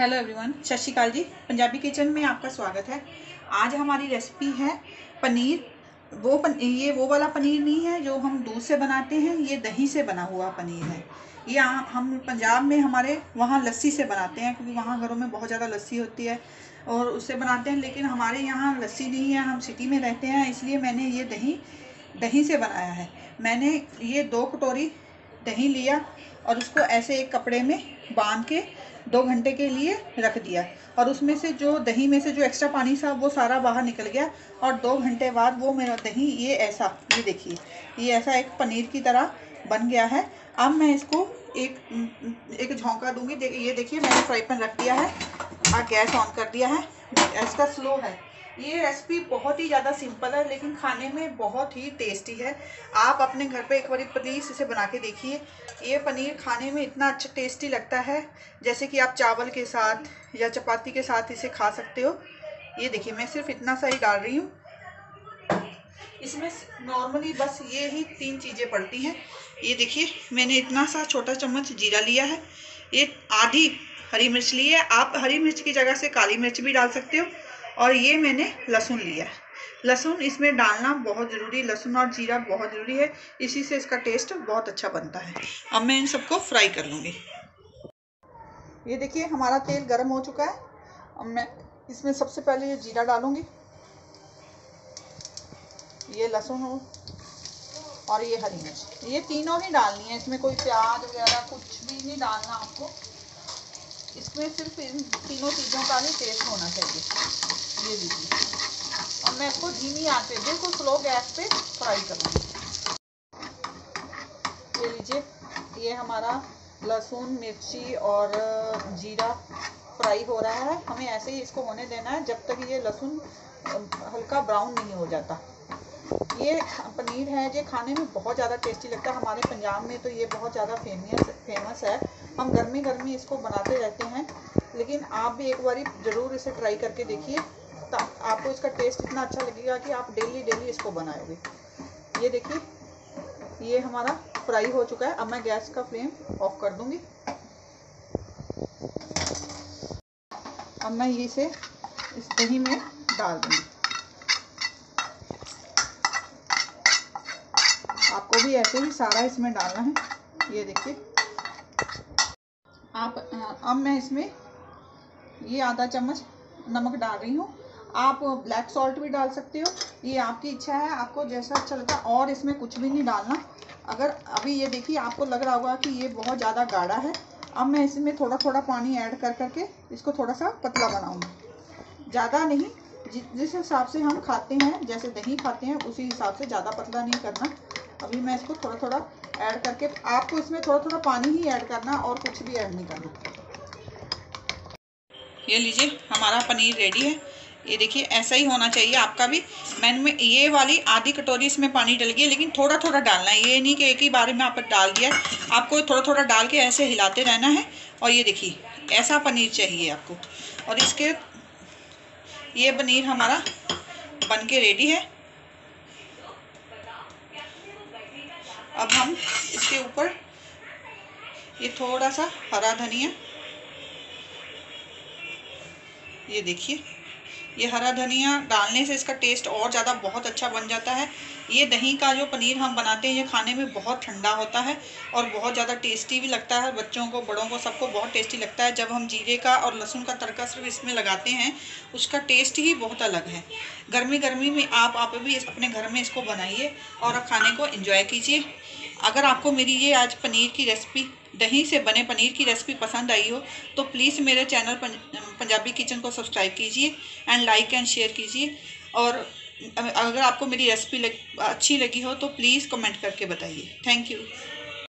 Hello everyone सत श्रीकाल जी Punjabi kitchen में आपका स्वागत है। आज हमारी रेसिपी है पनीर। वो पन, ये वो वाला पनीर नहीं है जो हम दूध से बनाते हैं ये दही से बना हुआ पनीर है। ये हम पंजाब में हमारे वहाँ लस्सी से बनाते हैं क्योंकि वहाँ घरों में बहुत ज़्यादा लस्सी होती है और उससे बनाते हैं लेकिन हमारे यहाँ लस्सी नहीं है हम सिटी में रहते हैं इसलिए मैंने ये दही दही से बनाया है। मैंने ये दो कटोरी दही लिया और उसको ऐसे एक कपड़े में बाँध के दो घंटे के लिए रख दिया। और उसमें से जो दही में से जो एक्स्ट्रा पानी था, वो सारा बाहर निकल गया और दो घंटे बाद वो मेरा दही, ये ऐसा, ये देखिए, ये ऐसा एक पनीर की तरह बन गया है। अब मैं इसको एक एक झोंका दूँगी। ये देखिए, मैंने फ्राई पैन रख दिया है और गैस ऑन कर दिया है। गैस का स्लो है। ये रेसिपी बहुत ही ज़्यादा सिंपल है, लेकिन खाने में बहुत ही टेस्टी है। आप अपने घर पे एक बार प्लीज़ इसे बना के देखिए। ये पनीर खाने में इतना अच्छा टेस्टी लगता है, जैसे कि आप चावल के साथ या चपाती के साथ इसे खा सकते हो। ये देखिए, मैं सिर्फ़ इतना सा ही डाल रही हूँ। इसमें नॉर्मली बस ये ही तीन चीज़ें पड़ती हैं। ये देखिए, मैंने इतना सा छोटा चम्मच जीरा लिया है। ये आधी हरी मिर्च ली है। आप हरी मिर्च की जगह से काली मिर्च भी डाल सकते हो। और ये मैंने लहसुन लिया है। लहसुन इसमें डालना बहुत ज़रूरी लहसुन और जीरा बहुत ज़रूरी है। इसी से इसका टेस्ट बहुत अच्छा बनता है। अब मैं इन सबको फ्राई कर लूँगी। ये देखिए, हमारा तेल गर्म हो चुका है। अब मैं इसमें सबसे पहले ये जीरा डालूँगी। ये लहसुन हो और ये हरी मिर्च। ये तीनों ही डालनी है। इसमें कोई प्याज वगैरह कुछ भी नहीं डालना आपको। इसमें सिर्फ़ इन तीनों चीज़ों का ही टेस्ट होना चाहिए। ये लीजिए और मैं इसको धीमी आँच पे। बिल्कुल स्लो गैस पे फ्राई करूँगी ये लीजिए, ये हमारा लहसुन, मिर्ची और जीरा फ्राई हो रहा है। हमें ऐसे ही इसको होने देना है जब तक ये लहसुन हल्का ब्राउन नहीं हो जाता। ये पनीर है, ये खाने में बहुत ज़्यादा टेस्टी लगता है। हमारे पंजाब में तो ये बहुत ज़्यादा फ़ेमस फ़ेमस है। हम गर्मी गर्मी इसको बनाते रहते हैं। लेकिन आप भी एक बार ज़रूर इसे ट्राई करके देखिए। आपको इसका टेस्ट इतना अच्छा लगेगा कि आप डेली डेली इसको बनाओगे। ये देखिए, ये हमारा फ्राई हो चुका है। अब मैं गैस का फ्लेम ऑफ़ कर दूँगी। अब मैं ये इसे इस दही में डाल दूँगी। आपको भी ऐसे ही सारा इसमें डालना है। ये देखिए। आप अब मैं इसमें ये आधा चम्मच नमक डाल रही हूँ। आप ब्लैक सॉल्ट भी डाल सकते हो। ये आपकी इच्छा है, आपको जैसा अच्छा लगता है, और इसमें कुछ भी नहीं डालना। अगर अभी ये देखिए, आपको लग रहा होगा कि ये बहुत ज़्यादा गाढ़ा है। अब मैं इसमें थोड़ा थोड़ा पानी ऐड कर करके इसको थोड़ा सा पतला बनाऊँगी। ज़्यादा नहीं जिस हिसाब से हम खाते हैं, जैसे दही खाते हैं, उसी हिसाब से ज़्यादा पतला नहीं करना। अभी मैं इसको थोड़ा थोड़ा ऐड करके, आपको इसमें थोड़ा थोड़ा पानी ही ऐड करना और कुछ भी ऐड नहीं करना। ये लीजिए, हमारा पनीर रेडी है। ये देखिए, ऐसा ही होना चाहिए। आपका भी, मैंने ये वाली आधी कटोरी इसमें पानी डल गई लेकिन थोड़ा थोड़ा डालना है। ये नहीं कि एक ही बारे में आप डाल दिया आपको थोड़ा थोड़ा डाल के ऐसे हिलाते रहना है। और ये देखिए, ऐसा पनीर चाहिए आपको। और इसके, ये पनीर हमारा बन के रेडी है। अब हम इसके ऊपर, ये थोड़ा सा हरा धनिया, ये देखिए। ये हरा धनिया डालने से इसका टेस्ट और ज़्यादा बहुत अच्छा बन जाता है। ये दही का जो पनीर हम बनाते हैं, ये खाने में बहुत ठंडा होता है और बहुत ज़्यादा टेस्टी भी लगता है बच्चों को, बड़ों को सबको बहुत टेस्टी लगता है। जब हम जीरे का और लहसुन का तड़का सिर्फ़ इसमें लगाते हैं, उसका टेस्ट ही बहुत अलग है। गर्मी गर्मी में आप आप भी अपने घर में इसको बनाइए और खाने को इन्जॉय कीजिए। अगर आपको मेरी ये आज पनीर की रेसिपी दही से बने पनीर की रेसिपी पसंद आई हो तो प्लीज़ मेरे चैनल पंजाबी किचन को सब्सक्राइब कीजिए एंड लाइक एंड शेयर कीजिए। और अगर आपको मेरी रेसिपी लग, अच्छी लगी हो तो प्लीज़ कमेंट करके बताइए। Thank you